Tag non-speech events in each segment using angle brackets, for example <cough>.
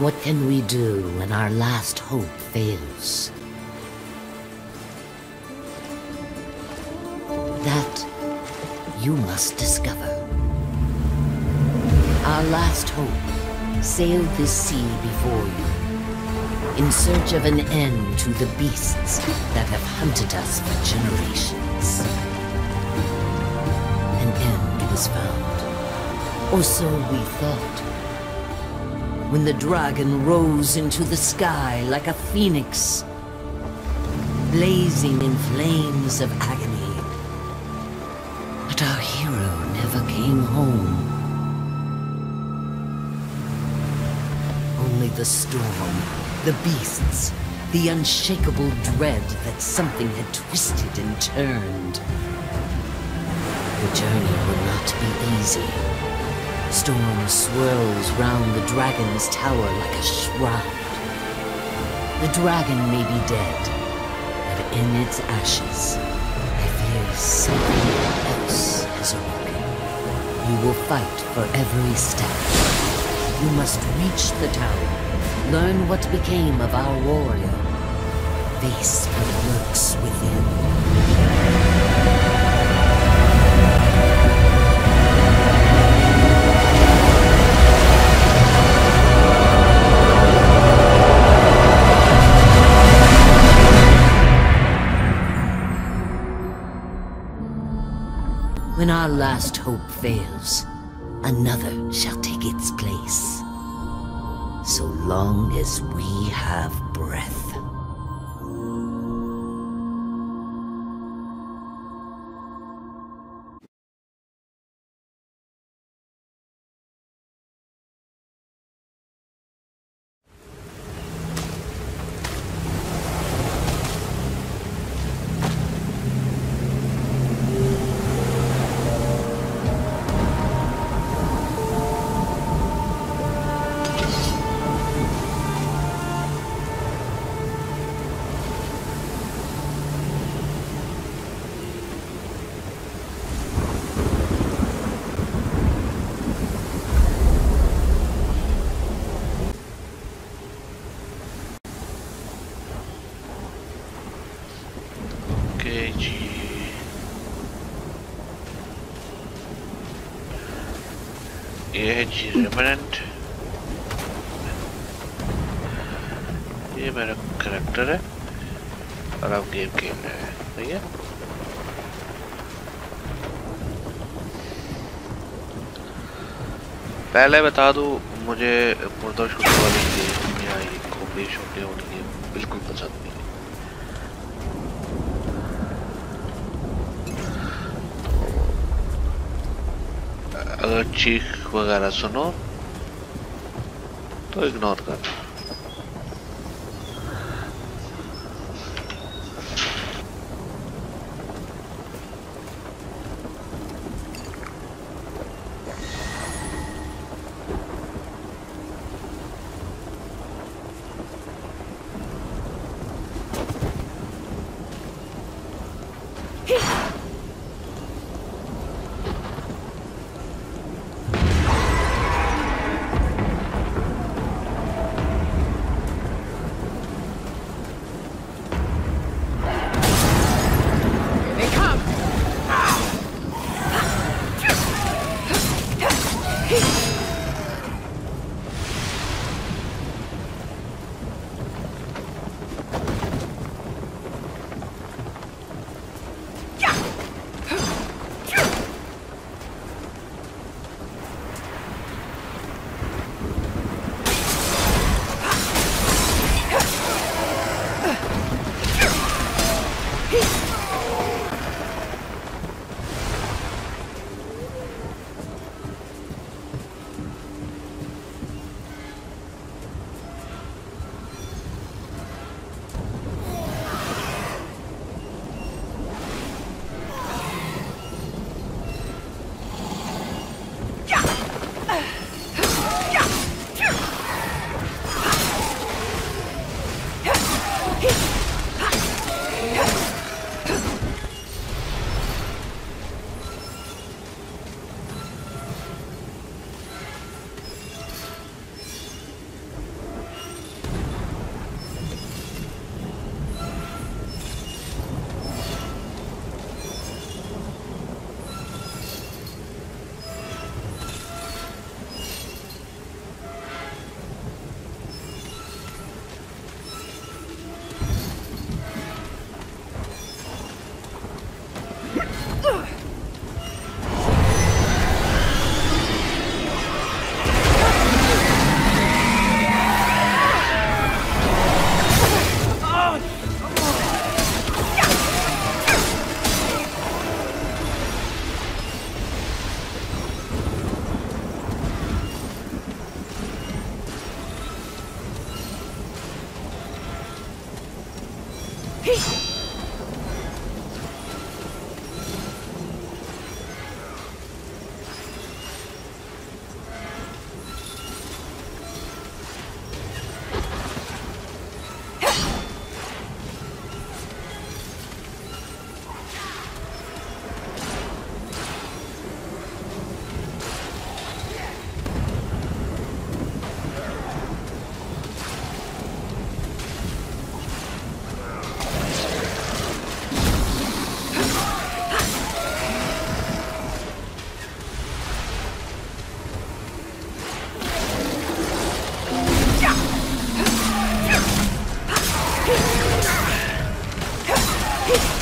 What can we do when our last hope fails? That you must discover. Our last hope sailed this sea before you, in search of an end to the beasts that have hunted us for generations. An end was found, or so we thought. When the dragon rose into the sky like a phoenix, blazing in flames of agony. But our hero never came home. Only the storm, the beasts, the unshakable dread that something had twisted and turned. The journey will not be easy. Storm swirls round the dragon's tower like a shroud. The dragon may be dead, but in its ashes, I fear something else has awoken. You will fight for every step. You must reach the tower, learn what became of our warrior, face what lurks within. Our last hope fails, another shall take its place. So long as we have breath. है जी remnant ये मेरा character है। और आप game खेल रहे हैं, ठीक है? पहले बता दूँ, मुझे मुर्दा शूटर वाली गेम या ये कॉमेडी शूटिंग वाली गेम बिल्कुल पसंद नहीं। अगर चीख वगैरह सुनो तो इग्नोर करना Hey! Hey!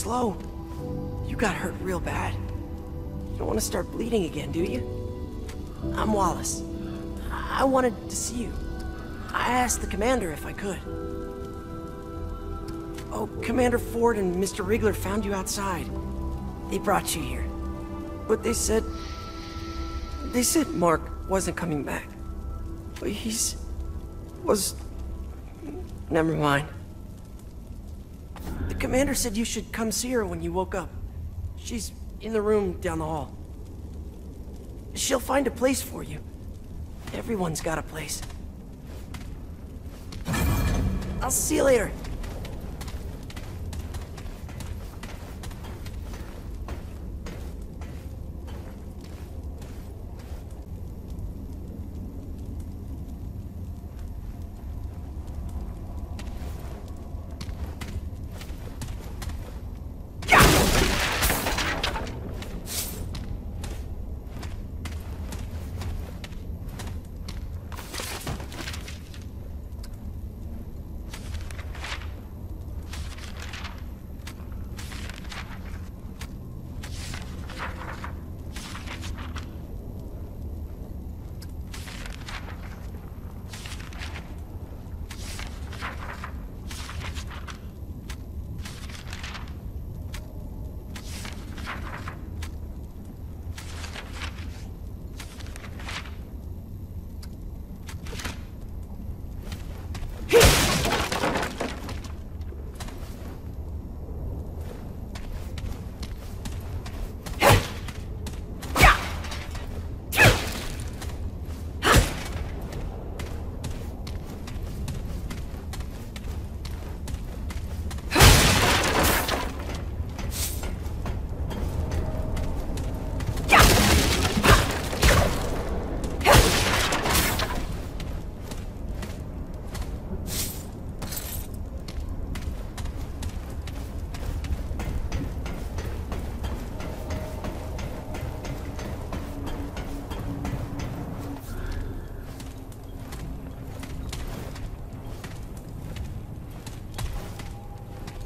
Slow. You got hurt real bad. You don't want to start bleeding again, do you? I'm Wallace. I wanted to see you. I asked the commander if I could. Oh, Commander Ford and Mr. Riegler found you outside. They brought you here. But they said... They said Mark wasn't coming back. But he's... was... Never mind. Commander said you should come see her when you woke up. She's in the room down the hall. She'll find a place for you. Everyone's got a place. I'll see you later.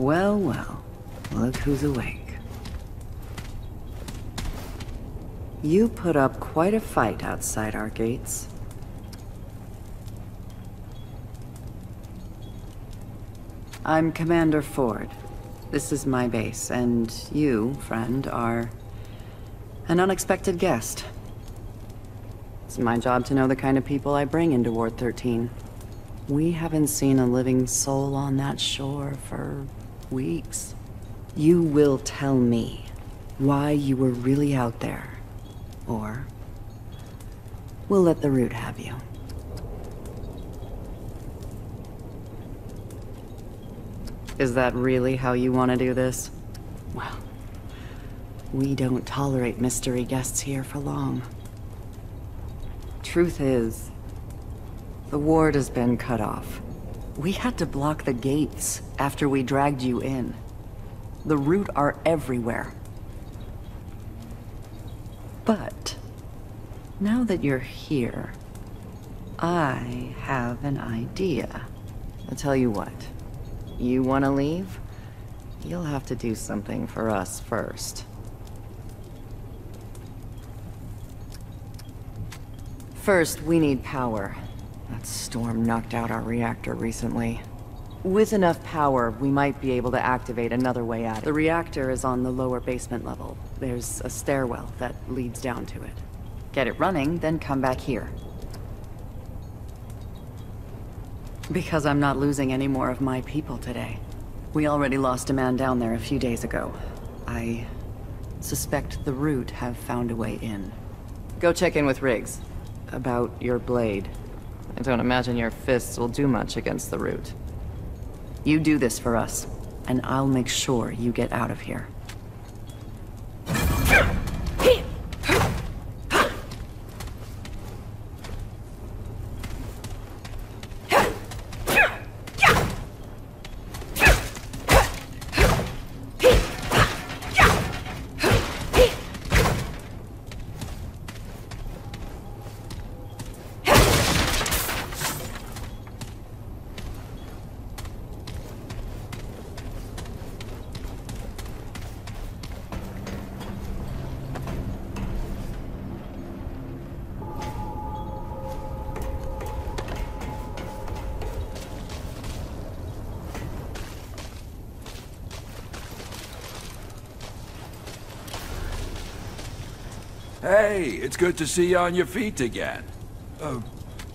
Well, well. Look who's awake. You put up quite a fight outside our gates. I'm Commander Ford. This is my base, and you, friend, are... an unexpected guest. It's my job to know the kind of people I bring into Ward 13. We haven't seen a living soul on that shore for... weeks. You will tell me why you were really out there. Or... we'll let the root have you. Is that really how you want to do this? Well, we don't tolerate mystery guests here for long. Truth is, the ward has been cut off. We had to block the gates after we dragged you in. The root are everywhere. But, now that you're here, I have an idea. I'll tell you what. You want to leave? You'll have to do something for us first. First, we need power. That storm knocked out our reactor recently. With enough power, we might be able to activate another way out. The reactor is on the lower basement level. There's a stairwell that leads down to it. Get it running, then come back here. Because I'm not losing any more of my people today. We already lost a man down there a few days ago. I suspect the Root have found a way in. Go check in with Riggs. About your blade. I don't imagine your fists will do much against the Root. You do this for us, and I'll make sure you get out of here. Hey, it's good to see you on your feet again. Uh,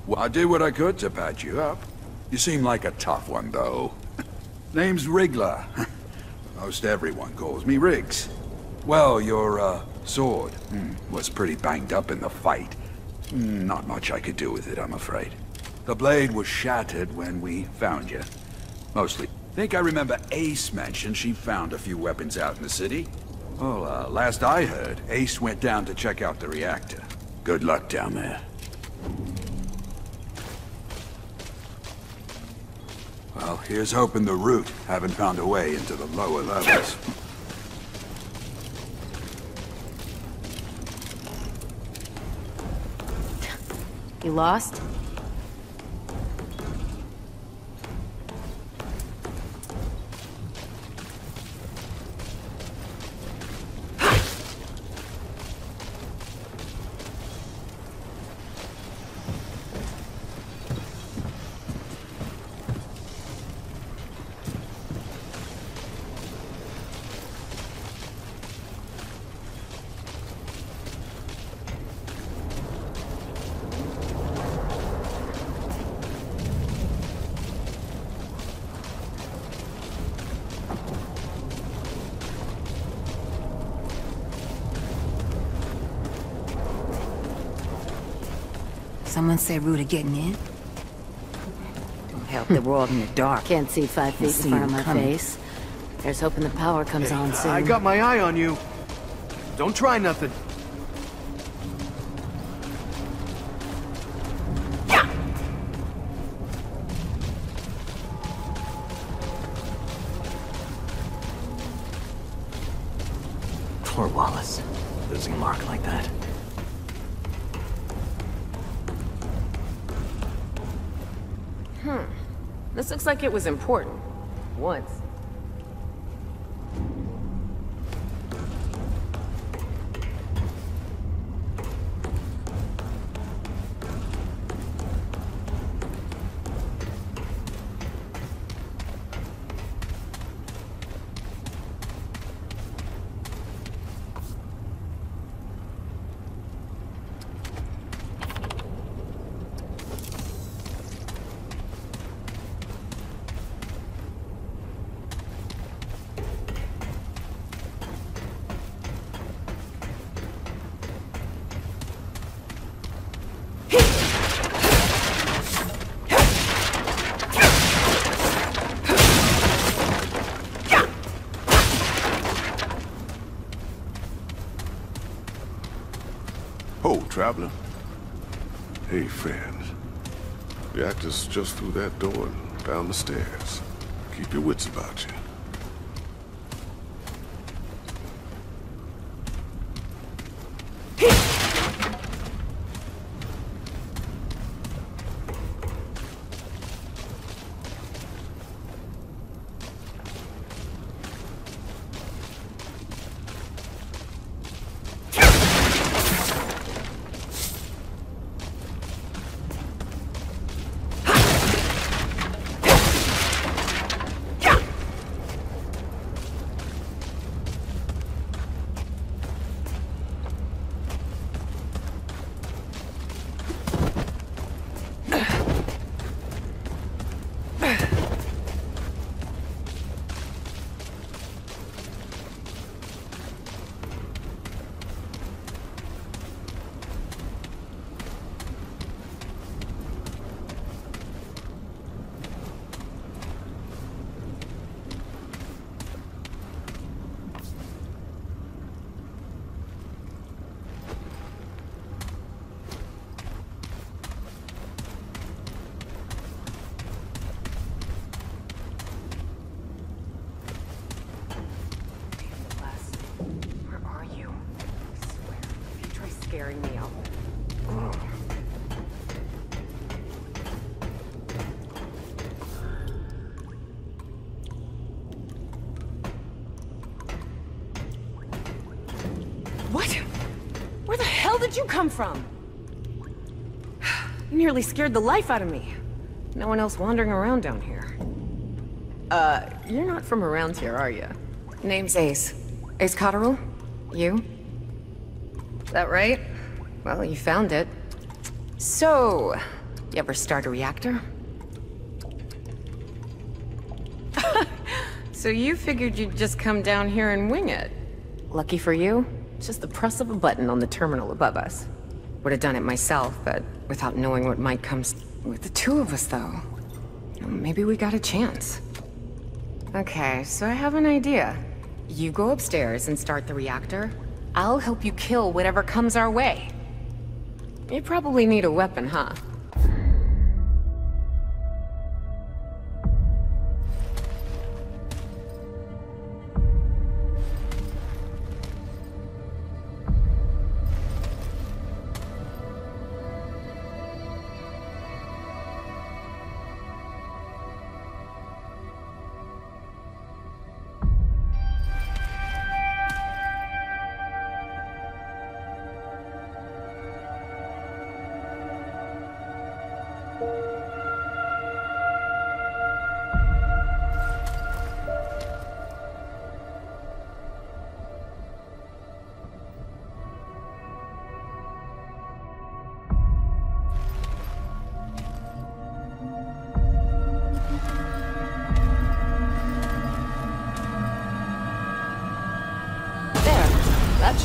well, I did what I could to patch you up. You seem like a tough one, though. <laughs> Name's Wriggler. <laughs> Most everyone calls me Riggs. Well, your, uh, sword hmm, was pretty banged up in the fight. Hmm, not much I could do with it, I'm afraid. The blade was shattered when we found you. Mostly. Think I remember Ace mentioned she found a few weapons out in the city. Well, uh, last I heard, Ace went down to check out the reactor. Good luck down there. Well, here's hoping the root haven't found a way into the lower levels. You lost? Someone say Ruta getting in? Don't help the we're in the dark. Can't see five feet in front of my coming. face. There's hoping the power comes on soon. I got my eye on you. Don't try nothing. Like it was important. Once. Traveler. Hey, friends. The actor's just through that door and down the stairs. Keep your wits about you. Come from? <sighs> You nearly scared the life out of me. No one else wandering around down here. Uh, you're not from around here, are you? Name's Ace. Ace Cotterill? You? Is that right? Well, you found it. So, you ever start a reactor? <laughs> so you figured you'd just come down here and wing it? Lucky for you, just the press of a button on the terminal above us. Would have done it myself, but without knowing what might come with the two of us, though. Maybe we got a chance. Okay, so I have an idea. You go upstairs and start the reactor. I'll help you kill whatever comes our way. You probably need a weapon, huh?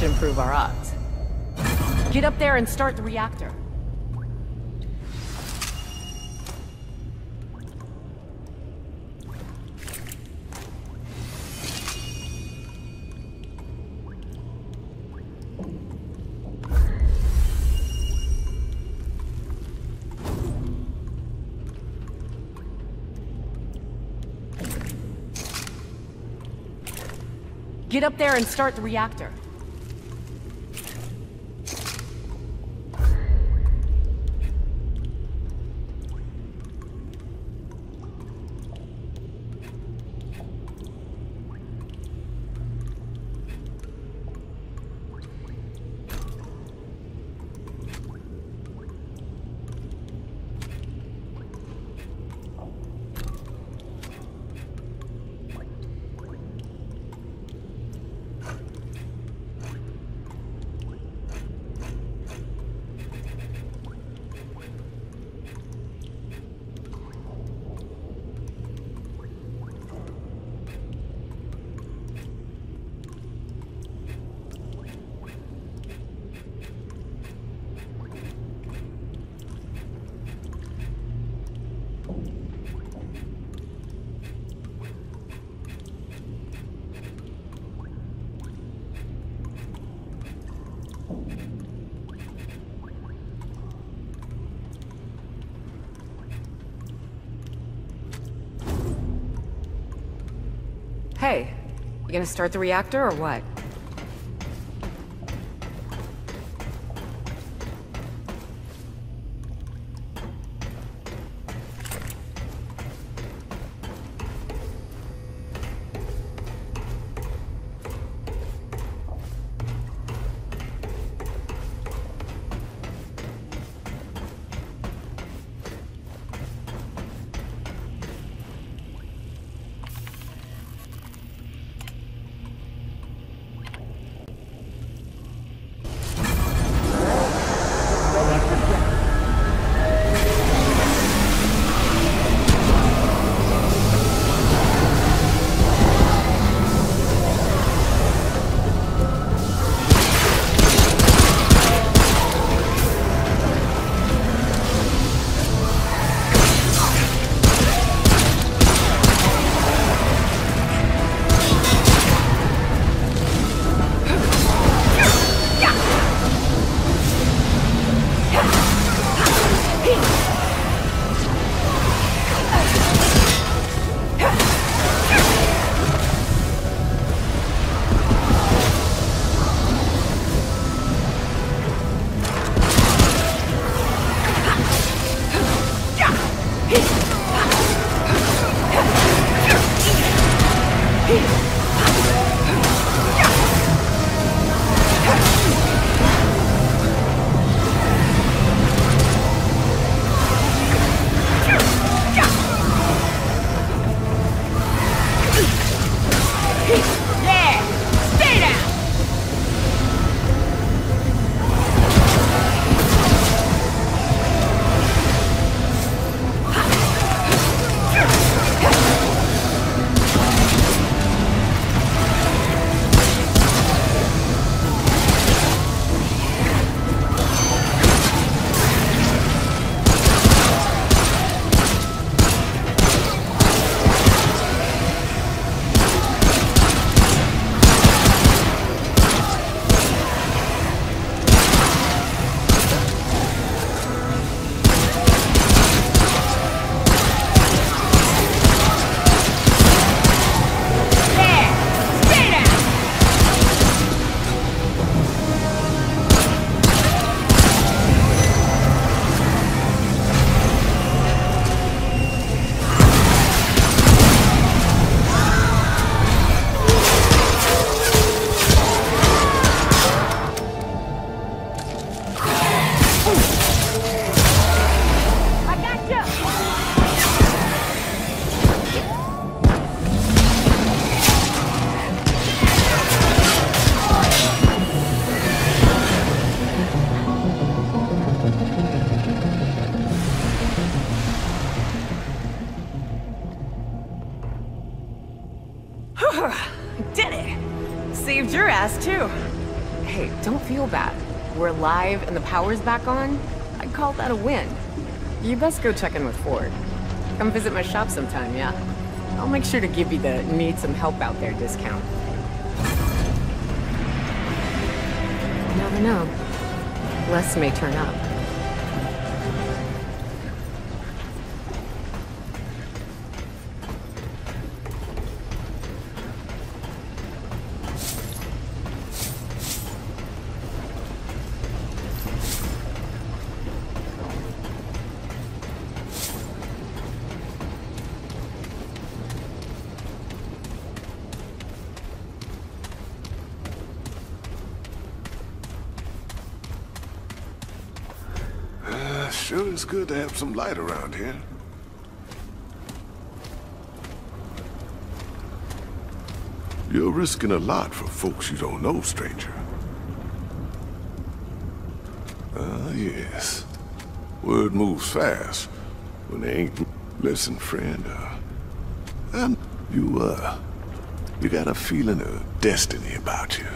Improve our odds. Get up there and start the reactor. Get up there and start the reactor. Hey, you gonna start the reactor or what? Power's back on, I'd call that a win. You best go check in with Ford. Come visit my shop sometime, yeah? I'll make sure to give you the need some help out there discount. You never know. Les may turn up. It's good to have some light around here. You're risking a lot for folks you don't know, stranger. Ah, yes. Word moves fast when they ain't... Listen, friend, uh... And you, uh... You got a feeling of destiny about you.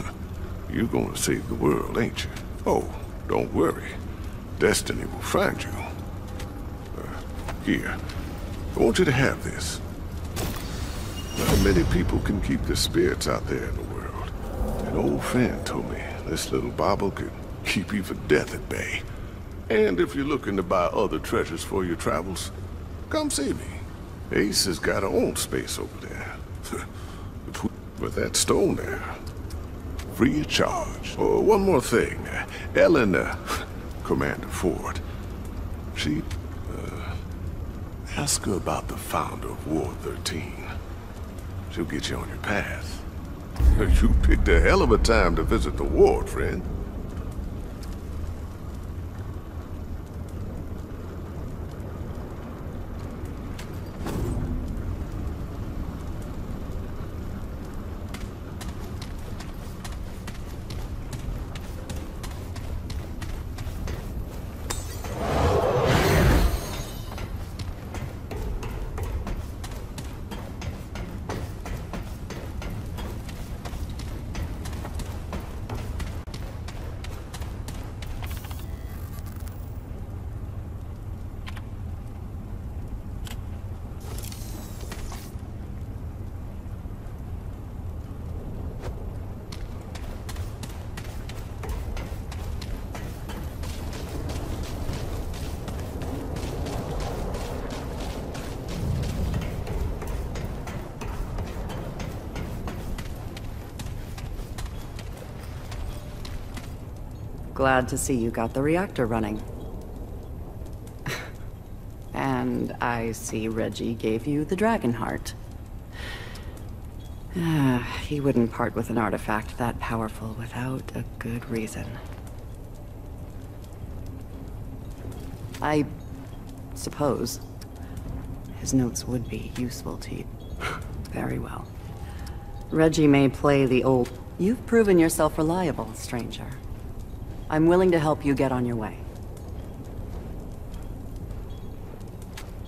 <laughs> You're gonna save the world, ain't you? Oh, don't worry. Destiny will find you. Uh, here. I want you to have this. Not many people can keep the spirits out there in the world. An old friend told me this little bauble could keep you even death at bay. And if you're looking to buy other treasures for your travels, come see me. Ace has got her own space over there. <laughs> With that stone there. Free of charge. Oh, one more thing. Eleanor. <laughs> Commander Ford, she, uh, ask her about the founder of Ward 13. She'll get you on your path. <laughs> You picked a hell of a time to visit the ward, friend. Glad to see you got the reactor running. and I see Reggie gave you the Dragon Heart. Ah, he wouldn't part with an artifact that powerful without a good reason. I suppose his notes would be useful to you. Very well. Reggie may play the old... You've proven yourself reliable, stranger. I'm willing to help you get on your way.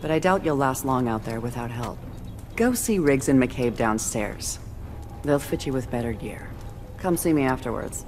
But I doubt you'll last long out there without help. Go see Riggs and McCabe downstairs. They'll fit you with better gear. Come see me afterwards.